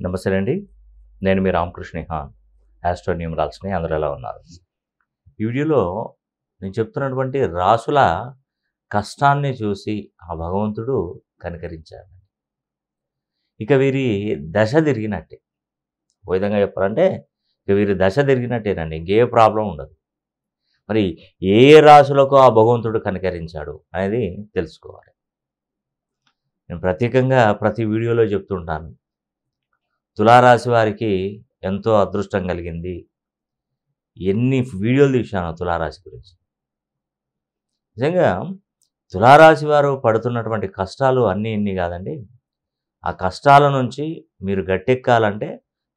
నమస్తే అండి. నేను మీ రామకృష్ణ హాన్ యాస్ట్రో న్యూమరాల్స్ని అందరూ ఎలా ఉన్నారు? ఈ వీడియోలో నేను చెప్తున్నటువంటి రాసుల కష్టాన్ని చూసి ఆ భగవంతుడు కనికరించాడు ఇక వీరి దశ తిరిగినట్టే. ఓ విధంగా చెప్పాలంటే ఇక వీరి దశ తిరిగినట్టేనండి. ఇంకే ప్రాబ్లం ఉండదు. మరి ఏ రాసులకు ఆ భగవంతుడు కనికరించాడు అనేది తెలుసుకోవాలి. నేను ప్రత్యేకంగా ప్రతి వీడియోలో చెప్తుంటాను తులారాశి వారికి ఎంతో అదృష్టం కలిగింది. ఎన్ని వీడియోలు తీశాను తులారాశి గురించి. నిజంగా తులారాశి వారు పడుతున్నటువంటి కష్టాలు అన్నీ ఇన్ని కాదండి. ఆ కష్టాల నుంచి మీరు గట్టెక్కాలంటే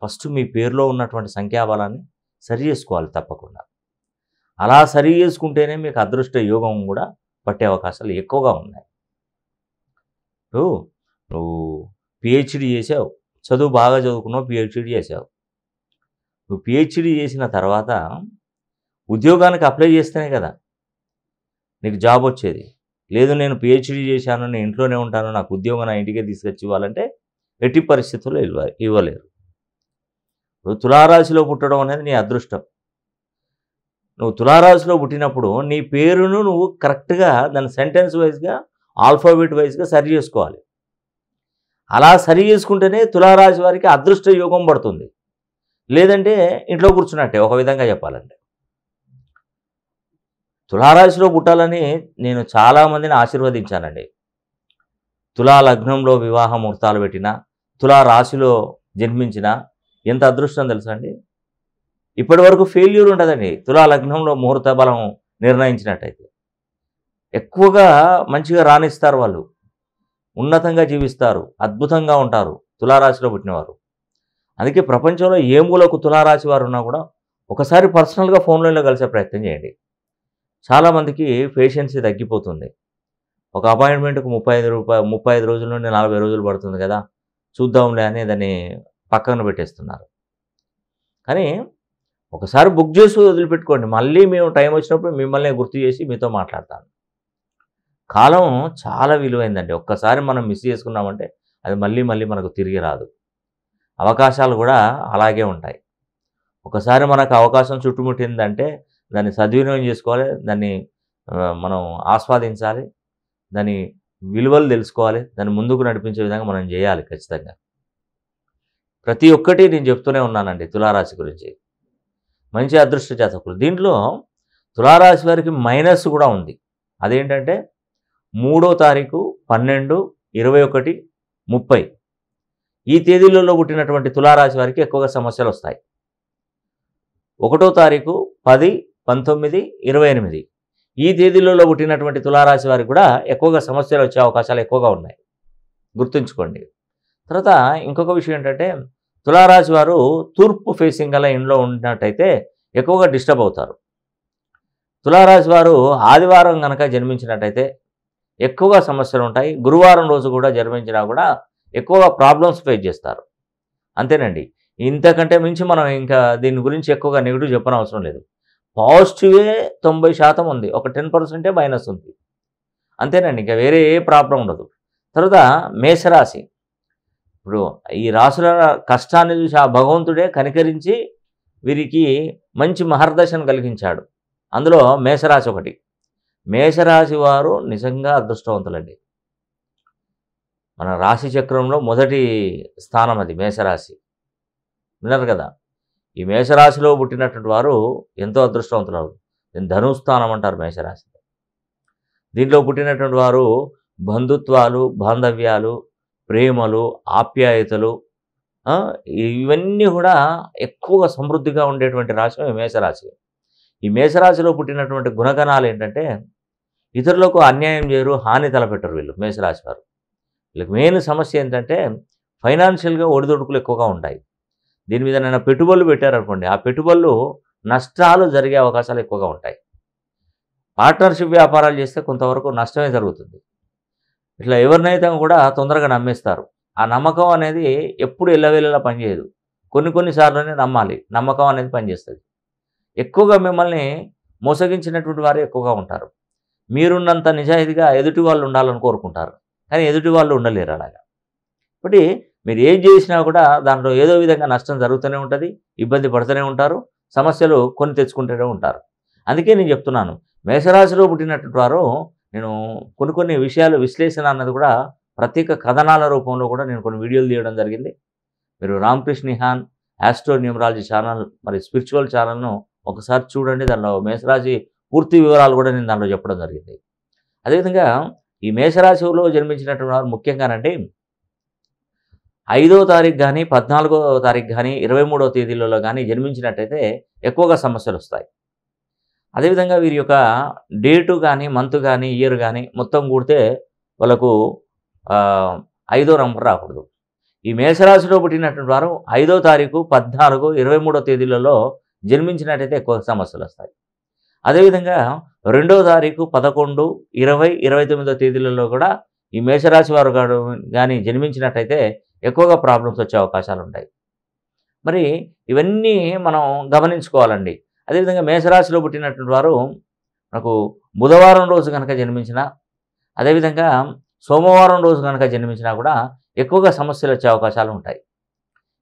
ఫస్ట్ మీ పేరులో ఉన్నటువంటి సంఖ్యాబలాన్ని సరి చేసుకోవాలి తప్పకుండా. అలా సరి చేసుకుంటేనే మీకు అదృష్ట యోగం కూడా పట్టే అవకాశాలు ఎక్కువగా ఉన్నాయి. నువ్వు నువ్వు పిహెచ్డి చేసావు. చదువు బాగా చదువుకున్నావు పిహెచ్డి చేసావు. నువ్వు పిహెచ్డి చేసిన తర్వాత ఉద్యోగానికి అప్లై చేస్తేనే కదా నీకు జాబ్ వచ్చేది. లేదు నేను పిహెచ్డి చేశాను నేను ఇంట్లోనే ఉంటాను నాకు ఉద్యోగం నా ఇంటికే తీసుకొచ్చి ఇవ్వాలంటే ఎట్టి పరిస్థితుల్లో ఇవ్వ ఇవ్వలేరు. నువ్వు తులారాశిలో పుట్టడం అనేది నీ అదృష్టం. నువ్వు తులారాశిలో పుట్టినప్పుడు నీ పేరును నువ్వు కరెక్ట్గా దాని సెంటెన్స్ వైజ్గా ఆల్ఫాబెట్ వైజ్గా సరి చేసుకోవాలి. అలా సరి చేసుకుంటేనే తులారాశి వారికి అదృష్ట యోగం పడుతుంది. లేదంటే ఇంట్లో కూర్చున్నట్టే ఒక విధంగా చెప్పాలంటే. తులారాశిలో పుట్టాలని నేను చాలామందిని ఆశీర్వదించానండి. తులా లగ్నంలో వివాహ ముహూర్తాలు పెట్టిన తులా రాశిలో జన్మించిన ఎంత అదృష్టం తెలుసా అండి? ఇప్పటి వరకు ఫెయిల్యూర్ ఉండదండి తులా లగ్నంలో ముహూర్త బలం నిర్ణయించినట్టయితే. ఎక్కువగా మంచిగా రాణిస్తారు వాళ్ళు. ఉన్నతంగా జీవిస్తారు అద్భుతంగా ఉంటారు తులారాశిలో పుట్టినవారు. అందుకే ప్రపంచంలో ఏ మూలకు తులారాశి వారు ఉన్నా కూడా ఒకసారి పర్సనల్గా ఫోన్లో కలిసే ప్రయత్నం చేయండి. చాలామందికి పేషెన్సీ తగ్గిపోతుంది. ఒక అపాయింట్మెంట్కు ముప్పై ఐదు రూపాయలు ముప్పై ఐదు రోజుల నుండి నలభై రోజులు పడుతుంది కదా చూద్దాంలే అని దాన్ని పక్కన పెట్టేస్తున్నారు. కానీ ఒకసారి బుక్ చేసి వదిలిపెట్టుకోండి. మళ్ళీ మేము టైం వచ్చినప్పుడు మిమ్మల్ని గుర్తు చేసి మీతో మాట్లాడతాను. కాలం చాలా విలువైందండి. ఒక్కసారి మనం మిస్ చేసుకున్నామంటే అది మళ్ళీ మళ్ళీ మనకు తిరిగి రాదు. అవకాశాలు కూడా అలాగే ఉంటాయి. ఒకసారి మనకు అవకాశం చుట్టుముట్టిందంటే దాన్ని సద్వినియోగం చేసుకోవాలి దాన్ని మనం ఆస్వాదించాలి దాని విలువలు తెలుసుకోవాలి దాన్ని ముందుకు నడిపించే విధంగా మనం చేయాలి ఖచ్చితంగా. ప్రతి ఒక్కటి నేను చెప్తూనే ఉన్నానండి తులారాశి గురించి. మంచి అదృష్ట జాతకులు దీంట్లో తులారాశి వారికి మైనస్ కూడా ఉంది. అదేంటంటే మూడో తారీఖు పన్నెండు ఇరవై ఒకటి ముప్పై. ఈ తేదీలలో పుట్టినటువంటి తులారాశి వారికి ఎక్కువగా సమస్యలు వస్తాయి. ఒకటో తారీఖు పది పంతొమ్మిది ఇరవై ఎనిమిది. ఈ తేదీలలో పుట్టినటువంటి తులారాశి వారికి కూడా ఎక్కువగా సమస్యలు వచ్చే అవకాశాలు ఎక్కువగా ఉన్నాయి. గుర్తుంచుకోండి. తర్వాత ఇంకొక విషయం ఏంటంటే తులారాశి వారు తూర్పు ఫేసింగ్ గల ఇంట్లో ఉన్నట్టయితే ఎక్కువగా డిస్టర్బ్ అవుతారు. తులారాశి వారు ఆదివారం కనుక జన్మించినట్టయితే ఎక్కువగా సమస్యలు ఉంటాయి. గురువారం రోజు కూడా జన్మించినా కూడా ఎక్కువగా ప్రాబ్లమ్స్ ఫేస్ చేస్తారు. అంతేనండి. ఇంతకంటే మించి మనం ఇంకా దీని గురించి ఎక్కువగా నెగిటివ్ చెప్పనవసరం అవసరం లేదు. పాజిటివే తొంభై శాతం ఉంది. ఒక టెన్ పర్సెంటే మైనస్ ఉంది. అంతేనండి. ఇంకా వేరే ఏ ప్రాబ్లం ఉండదు. తర్వాత మేషరాశి. ఇప్పుడు ఈ రాసుల కష్టాన్ని చూసి ఆ భగవంతుడే కనికరించి వీరికి మంచి మహర్దశను కలిగించాడు. అందులో మేషరాశి ఒకటి. మేషరాశి వారు నిజంగా అదృష్టవంతులండి. మన రాశి చక్రంలో మొదటి స్థానం అది మేషరాశి. విన్నారు కదా? ఈ మేషరాశిలో పుట్టినటువంటి వారు ఎంతో అదృష్టవంతులు దీని ధనుస్థానం అంటారు మేషరాశి. దీంట్లో పుట్టినటువంటి వారు బంధుత్వాలు బాంధవ్యాలు ప్రేమలు ఆప్యాయతలు ఇవన్నీ కూడా ఎక్కువగా సమృద్ధిగా ఉండేటువంటి రాశి మేషరాశి. ఈ మేషరాశిలో పుట్టినటువంటి గుణగణాలు ఏంటంటే ఇతరులకు అన్యాయం చేయరు హాని తలపెట్టరు వీళ్ళు మేషరాశి వారు. వీళ్ళకి మెయిన్ సమస్య ఏంటంటే ఫైనాన్షియల్గా ఒడిదొడుకులు ఎక్కువగా ఉంటాయి. దీని మీద నేను పెట్టుబడులు పెట్టారనుకోండి ఆ పెట్టుబడులు నష్టాలు జరిగే అవకాశాలు ఎక్కువగా ఉంటాయి. పార్ట్నర్షిప్ వ్యాపారాలు చేస్తే కొంతవరకు నష్టమే జరుగుతుంది. ఇట్లా ఎవరినైతే కూడా తొందరగా నమ్మేస్తారు. ఆ నమ్మకం అనేది ఎప్పుడు ఎల్లవేళలా పనిచేయదు. కొన్ని కొన్నిసార్లునే నమ్మాలి నమ్మకం అనేది పనిచేస్తుంది. ఎక్కువగా మిమ్మల్ని మోసగించినటువంటి వారు ఎక్కువగా ఉంటారు. మీరున్నంత నిజాయితీగా ఎదుటి వాళ్ళు ఉండాలని కోరుకుంటారు. కానీ ఎదుటి వాళ్ళు ఉండలేరు అలాగా. కాబట్టి మీరు ఏం చేసినా కూడా దాంట్లో ఏదో విధంగా నష్టం జరుగుతూనే ఉంటుంది ఇబ్బంది పడుతూనే ఉంటారు సమస్యలు కొని తెచ్చుకుంటూనే ఉంటారు. అందుకే నేను చెప్తున్నాను మేషరాశిలో పుట్టినటువంటి వారు నేను కొన్ని కొన్ని విషయాలు విశ్లేషణ అన్నది కూడా ప్రత్యేక కథనాల రూపంలో కూడా నేను కొన్ని వీడియోలు తీయడం జరిగింది. మీరు Ramakrishna Nihan astro numerology channel మరి స్పిరిచువల్ ఛానల్ను ఒకసారి చూడండి దానిలో మేషరాశి పూర్తి వివరాలు కూడా నేను దానిలో చెప్పడం జరిగింది. అదేవిధంగా ఈ మేషరాశిలో జన్మించినటువంటి వారు ముఖ్యంగానంటే ఐదో తారీఖు కానీ పద్నాలుగో తారీఖు కానీ ఇరవై మూడో తేదీలలో కానీ జన్మించినట్టయితే ఎక్కువగా సమస్యలు వస్తాయి. అదేవిధంగా వీరి యొక్క డేటు కానీ మంత్ కానీ ఇయర్ కానీ మొత్తం కూడితే వాళ్ళకు ఐదో నంబర్ రాకూడదు. ఈ మేషరాశిలో పుట్టినటువంటి వారు ఐదో తారీఖు పద్నాలుగు ఇరవై మూడో తేదీలలో జన్మించినట్టయితే ఎక్కువ సమస్యలు వస్తాయి. అదేవిధంగా రెండో తారీఖు పదకొండు ఇరవై ఇరవై తొమ్మిదో తేదీలలో కూడా ఈ మేషరాశి వారు కానీ జన్మించినట్టయితే ఎక్కువగా ప్రాబ్లమ్స్ వచ్చే అవకాశాలు ఉంటాయి. మరి ఇవన్నీ మనం గమనించుకోవాలండి. అదేవిధంగా మేషరాశిలో పుట్టినటువంటి వారు మనకు బుధవారం రోజు కనుక జన్మించిన అదేవిధంగా సోమవారం రోజు కనుక జన్మించినా కూడా ఎక్కువగా సమస్యలు వచ్చే అవకాశాలు ఉంటాయి.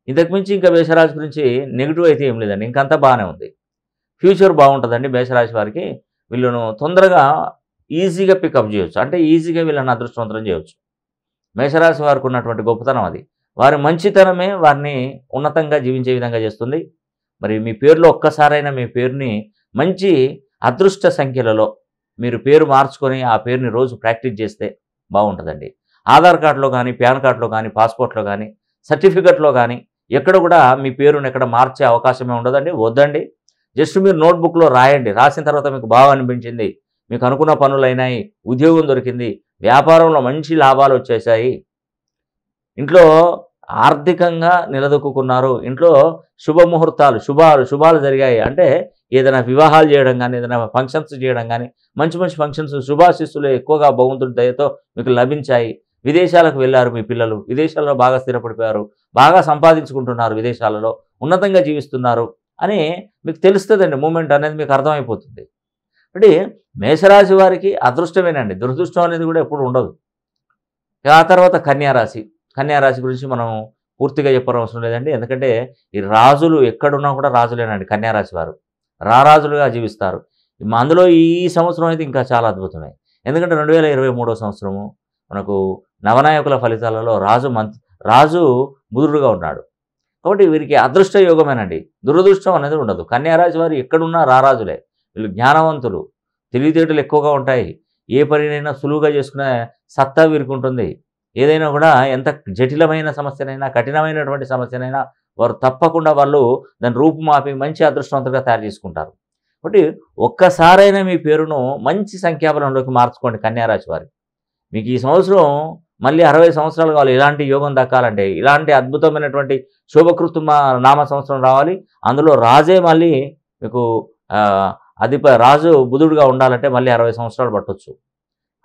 ఇంతకు మించి ఇంకా మేషరాశి గురించి నెగిటివ్ అయితే ఏం లేదండి. ఇంకంతా బాగానే ఉంది. ఫ్యూచర్ బాగుంటుందండి మేషరాశి వారికి. వీళ్ళను తొందరగా ఈజీగా పికప్ చేయొచ్చు. అంటే ఈజీగా వీళ్ళని అదృష్టవంతరం చేయొచ్చు. మేషరాశి వారికి ఉన్నటువంటి గొప్పతనం అది. వారి మంచితనమే వారిని ఉన్నతంగా జీవించే విధంగా చేస్తుంది. మరి మీ పేరులో ఒక్కసారైనా మీ పేరుని మంచి అదృష్ట సంఖ్యలలో మీరు పేరు మార్చుకొని ఆ పేరుని రోజు ప్రాక్టీస్ చేస్తే బాగుంటుందండి. ఆధార్ కార్డులో కానీ పాన్ కార్డులో కానీ పాస్పోర్ట్లో కానీ సర్టిఫికెట్లో కానీ ఎక్కడ కూడా మీ పేరుని ఎక్కడ మార్చే అవకాశమే ఉండదండి వద్దండి. జస్ట్ మీరు నోట్బుక్లో రాయండి రాసిన తర్వాత మీకు బాగా అనిపించింది మీకు అనుకున్న పనులైనాయి ఉద్యోగం దొరికింది వ్యాపారంలో మంచి లాభాలు వచ్చేసాయి ఇంట్లో ఆర్థికంగా నిలదొక్కున్నారు ఇంట్లో శుభముహూర్తాలు శుభాలు శుభాలు జరిగాయి అంటే ఏదైనా వివాహాలు చేయడం కానీ ఏదైనా ఫంక్షన్స్ చేయడం కానీ మంచి మంచి ఫంక్షన్స్ శుభాశిస్సులు ఎక్కువగా భగవంతుడి దయతో మీకు లభించాయి. విదేశాలకు వెళ్ళారు మీ పిల్లలు. విదేశాల్లో బాగా స్థిరపడిపోయారు. బాగా సంపాదించుకుంటున్నారు విదేశాలలో. ఉన్నతంగా జీవిస్తున్నారు అని మీకు తెలుస్తుందండి. మూమెంట్ అనేది మీకు అర్థమైపోతుంది. అంటే మేషరాశి వారికి అదృష్టమేనండి. దురదృష్టం అనేది కూడా ఎప్పుడు ఉండదు. ఆ తర్వాత కన్యారాశి కన్యారాశి గురించి మనం పూర్తిగా చెప్పనవసరం లేదండి. ఎందుకంటే ఈ రాజులు ఎక్కడున్నా కూడా రాజులేనండి కన్యారాశి వారు. రారాజులుగా జీవిస్తారు. అందులో ఈ సంవత్సరం అయితే ఇంకా చాలా అద్భుతమే. ఎందుకంటే రెండు వేల ఇరవై మూడో సంవత్సరము మనకు నవనాయకుల ఫలితాలలో రాజు మంత్ రాజు ముదురుడుగా ఉన్నాడు. కాబట్టి వీరికి అదృష్ట యోగమేనండి. దురదృష్టం అనేది ఉండదు. కన్యారాశి వారు ఎక్కడున్నా రారాజులే. వీళ్ళు జ్ఞానవంతులు. తెలివితేటలు ఎక్కువగా ఉంటాయి. ఏ పనినైనా సులువుగా చేసుకునే సత్తా వీరికి ఉంటుంది ఏదైనా కూడా ఎంత జటిలమైన సమస్యనైనా కఠినమైనటువంటి సమస్యనైనా వారు తప్పకుండా వాళ్ళు దాని రూపుమాపి మంచి అదృష్టవంతులుగా తయారు చేసుకుంటారు. కాబట్టి ఒక్కసారైనా మీ పేరును మంచి సంఖ్యాబలంలోకి మార్చుకోండి కన్యారాశి వారి. మీకు ఈ సంవత్సరం మళ్ళీ అరవై సంవత్సరాలు కావాలి. ఇలాంటి యోగం దక్కాలంటే ఇలాంటి అద్భుతమైనటువంటి శోభకృతు నామ సంవత్సరం రావాలి. అందులో రాజే మళ్ళీ మీకు అధిప రాజు బుధుడుగా ఉండాలంటే మళ్ళీ అరవై సంవత్సరాలు పట్టొచ్చు.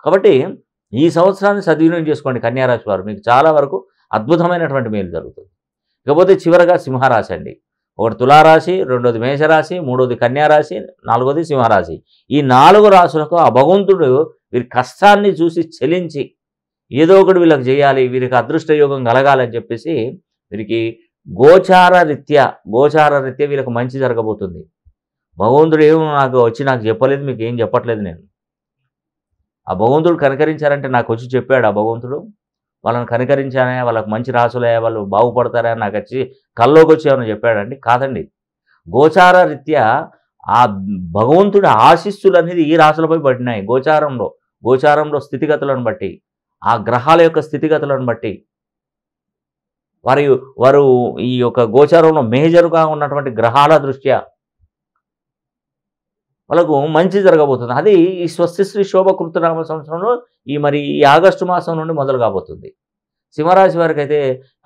కాబట్టి ఈ సంవత్సరాన్ని సద్వినియోగం చేసుకోండి కన్యారాశి వారు. మీకు చాలా వరకు అద్భుతమైనటువంటి మేలు జరుగుతుంది. ఇకపోతే చివరగా సింహరాశి అండి. ఒకటి తులారాశి రెండోది మేషరాశి మూడోది కన్యారాశి నాలుగోది సింహరాశి. ఈ నాలుగు రాశులకు ఆ భగవంతుడు వీరి కష్టాన్ని చూసి చెలించి ఏదో ఒకటి వీళ్ళకి చేయాలి వీరికి అదృష్ట యోగం కలగాలని చెప్పేసి వీరికి గోచార రీత్యా గోచార రీత్యా వీళ్ళకి మంచి జరగబోతుంది. భగవంతుడు ఏమో నాకు వచ్చి నాకు చెప్పలేదు మీకు ఏం చెప్పట్లేదు నేను. ఆ భగవంతుడు కనికరించారంటే నాకు వచ్చి చెప్పాడు ఆ భగవంతుడు. వాళ్ళని కనకరించానే వాళ్ళకి మంచి రాసులయ్యా వాళ్ళు బాగుపడతారా నాకు వచ్చి కల్లోకి వచ్చి ఏమైనా చెప్పాడండి? కాదండి. గోచార రీత్యా ఆ భగవంతుడి ఆశీస్సులు అనేది ఈ రాశులపై పడినాయి. గోచారంలో గోచారంలో స్థితిగతులను బట్టి ఆ గ్రహాల యొక్క స్థితిగతులను బట్టి. వారి వారు ఈ యొక్క గోచారంలో మేజర్గా ఉన్నటువంటి గ్రహాల దృష్ట్యా వాళ్ళకు మంచి జరగబోతుంది. అది ఈ స్వస్తిశ్రీ శోభకృతనామ సంవత్సరంలో ఈ మరి ఈ ఆగస్టు మాసం నుండి మొదలు కాబోతుంది సింహరాశి వారికి అయితే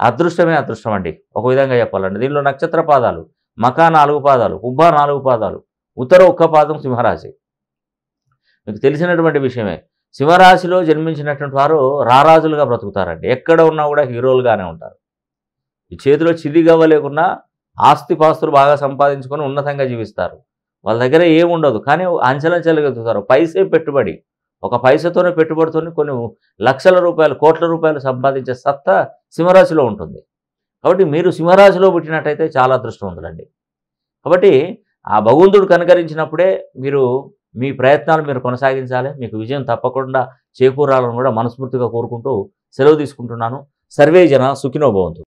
అదృష్టమే అదృష్టం అండి. ఒక విధంగా చెప్పాలండి దీనిలో నక్షత్ర పాదాలు మకా నాలుగు పాదాలు ఉబ్బా నాలుగు పాదాలు ఉత్తర ఒక్క పాదం సింహరాశి. మీకు తెలిసినటువంటి విషయమే. సింహరాశిలో జన్మించినటువంటి వారు రారాజులుగా బ్రతుకుతారండి. ఎక్కడ ఉన్నా కూడా హీరోలుగానే ఉంటారు. ఈ చేతిలో చిల్లిగవ్వ లేకున్నా ఆస్తిపాస్తులు బాగా సంపాదించుకొని ఉన్నతంగా జీవిస్తారు. వాళ్ళ దగ్గర ఏముండదు కానీ అంచెలంచెలుగా పైసే పెట్టుబడి. ఒక పైసతోనే పెట్టుబడితోనే కొన్ని లక్షల రూపాయలు కోట్ల రూపాయలు సంపాదించే సత్తా సింహరాశిలో ఉంటుంది. కాబట్టి మీరు సింహరాశిలో పుట్టినట్టయితే చాలా అదృష్టవంతులండి. కాబట్టి ఆ భగవంతుడు కనుకరించినప్పుడే మీరు మీ ప్రయత్నాలు మీరు కొనసాగించాలి. మీకు విజయం తప్పకుండా చేకూరాలని కూడా మనస్ఫూర్తిగా కోరుకుంటూ సెలవు తీసుకుంటున్నాను. సర్వే జన సుఖినో భవంతు.